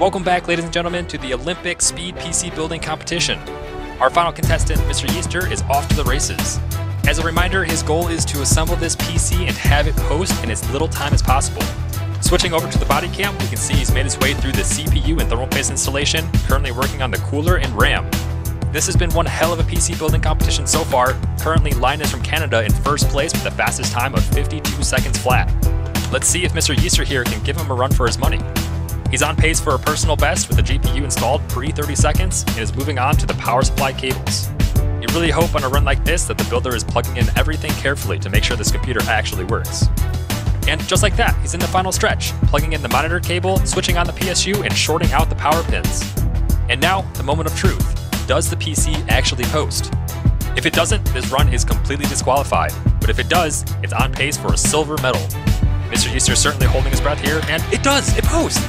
Welcome back, ladies and gentlemen, to the Olympic Speed PC Building Competition. Our final contestant, Mr. Yeester, is off to the races. As a reminder, his goal is to assemble this PC and have it post in as little time as possible. Switching over to the body cam, we can see he's made his way through the CPU and thermal paste installation, currently working on the cooler and RAM. This has been one hell of a PC building competition so far. Currently, Linus from Canada in first place with the fastest time of 52 seconds flat. Let's see if Mr. Yeester here can give him a run for his money. He's on pace for a personal best with the GPU installed pre 30 seconds and is moving on to the power supply cables. You really hope on a run like this that the builder is plugging in everything carefully to make sure this computer actually works. And just like that, he's in the final stretch, plugging in the monitor cable, switching on the PSU, and shorting out the power pins. And now, the moment of truth. Does the PC actually post? If it doesn't, this run is completely disqualified, but if it does, it's on pace for a silver medal. Mr. Yeester is certainly holding his breath here, and it does! It posts!